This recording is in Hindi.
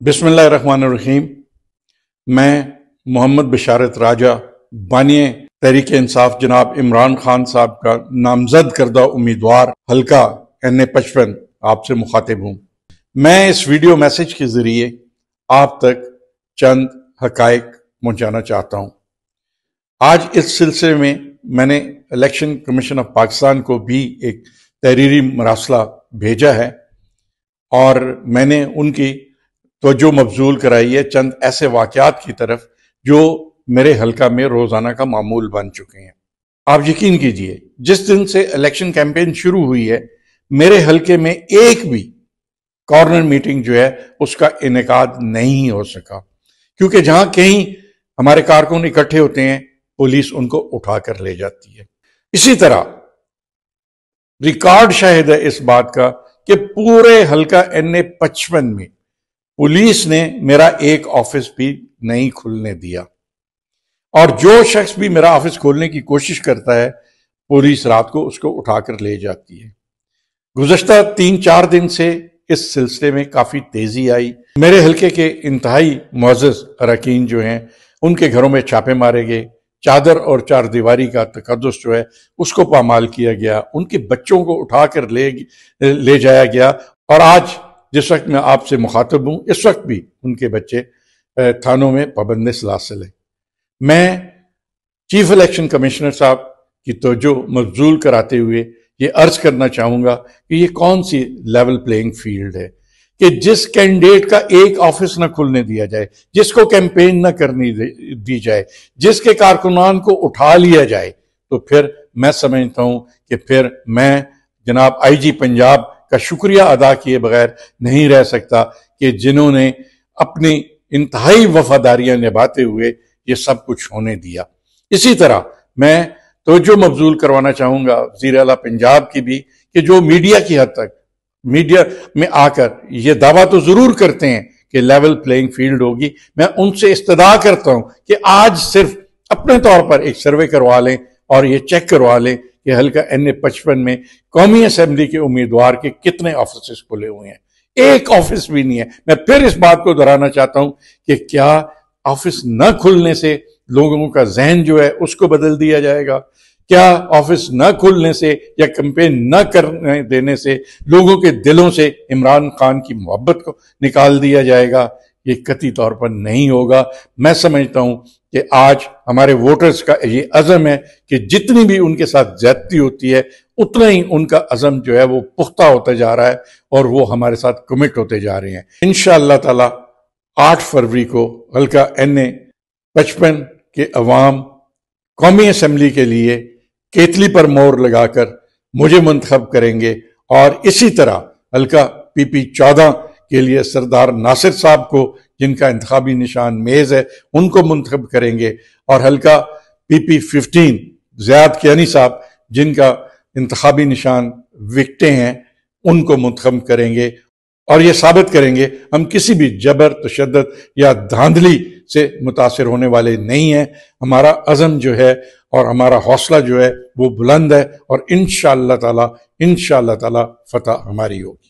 बिस्मिल्लाहिर्रहमानिर्रहीम। मैं मोहम्मद बशारत राजा बानिय तहरीक इंसाफ जनाब इमरान खान साहब का नामजद करदा उम्मीदवार, हल्का एन ए पचपन आपसे मुखातिब हूँ। मैं इस वीडियो मैसेज के ज़रिए आप तक चंद हकायक पहुंचाना चाहता हूँ। आज इस सिलसिले में मैंने इलेक्शन कमीशन ऑफ़ पाकिस्तान को भी एक तहरीरी मरासला भेजा है और मैंने उनकी तोजो मबजूल कराई है चंद ऐसे वाकयात की तरफ़ जो मेरे हलका में रोज़ाना का मामूल बन चुके हैं। आप यकीन कीजिए, जिस दिन से इलेक्शन कैंपेन शुरू हुई है, मेरे हलके में एक भी कॉर्नर मीटिंग जो है, उसका इनका नहीं हो सका। क्योंकि जहाँ कहीं हमारे कारकुन इकट्ठे होते हैं, पुलिस उनको उठाकर ले जाती है। इसी तरह रिकॉर्ड शायद है इस बात का कि पूरे हल्का एन ए पचपन में पुलिस ने मेरा एक ऑफ़िस भी नहीं खुलने दिया। और जो शख्स भी मेरा ऑफ़िस खोलने की कोशिश करता है, पुलिस रात को उसको उठाकर ले जाती है। गुजश्ता तीन चार दिन से इस सिलसिले में काफ़ी तेज़ी आई। मेरे हल्के के इंतहाई मोज़ अरकान जो हैं, उनके घरों में छापे मारे गए। चादर और चार दीवारी का तकदस जो है, उसको पामाल किया गया। उनके बच्चों को उठाकर ले ले जाया गया। और आज जिस वक्त मैं आपसे मुखातब हूँ, इस वक्त भी उनके बच्चे थानों में पाबंद सलासल है मैं चीफ इलेक्शन कमिश्नर साहब की तोजो मबजूल कराते हुए ये अर्ज़ करना चाहूँगा कि ये कौन सी लेवल प्लेइंग फ़ील्ड है कि जिस कैंडिडेट का एक ऑफ़िस न खुलने दिया जाए, जिसको कैंपेन न करनी दी जाए, जिसके कारकुनान को उठा लिया जाए तो फिर मैं समझता हूँ कि फिर मैं जनाब आईजी पंजाब का शुक्रिया अदा किए बगैर नहीं रह सकता कि जिन्होंने अपनी इंतहाई वफादारियाँ निभाते हुए ये सब कुछ होने दिया। इसी तरह मैं तोजो मबजूल करवाना चाहूँगा वज़ीर अला पंजाब की भी कि जो मीडिया की हद तक, मीडिया में आकर ये दावा तो ज़रूर करते हैं कि लेवल प्लेइंग फ़ील्ड होगी। मैं उनसे इस्तदा करता हूँ कि आज सिर्फ़ अपने तौर पर एक सर्वे करवा लें और ये चेक करवा लें कि हल्का एन ए पचपन में कौमी असम्बली के उम्मीदवार के कितने ऑफ़िस खुले हुए हैं? एक ऑफ़िस भी नहीं है। मैं फिर इस बात को दोहराना चाहता हूँ कि क्या ऑफ़िस न खुलने से लोगों का जहन जो है उसको बदल दिया जाएगा? क्या ऑफ़िस न खुलने से या कंपेन न करने देने से लोगों के दिलों से इमरान खान की मोहब्बत को निकाल दिया जाएगा? ये कति तौर पर नहीं होगा। मैं समझता हूँ कि आज हमारे वोटर्स का ये अज़म है कि जितनी भी उनके साथ ज्यादती होती है, उतना ही उनका अज़म जो है वो पुख्ता होता जा रहा है और वो हमारे साथ कमिट होते जा रहे हैं। इन ताला, आठ फरवरी को हल्का एन ए पचपन के अवाम, कौमी असम्बली के लिए केतली पर मोर लगाकर मुझे मंतखब करेंगे और इसी तरह हल्का पीपी चौदह के लिए सरदार नासिर साहब को, जिनका इंतबी निशान मेज है, उनको मुंतब करेंगे। और हल्का पी पी फिफ्टीन, जयाद कियानी साहब, जिनका इंतबी निशान विकटे हैं, उनको मुंतब करेंगे। और ये साबित करेंगे, हम किसी भी जबर तशद या धांधली से मुतासर होने वाले नहीं हैं। हमारा अज़म जो है और हमारा हौसला जो है, वो बुलंद है। और इन ताला इन ताला फतह हमारी होगी।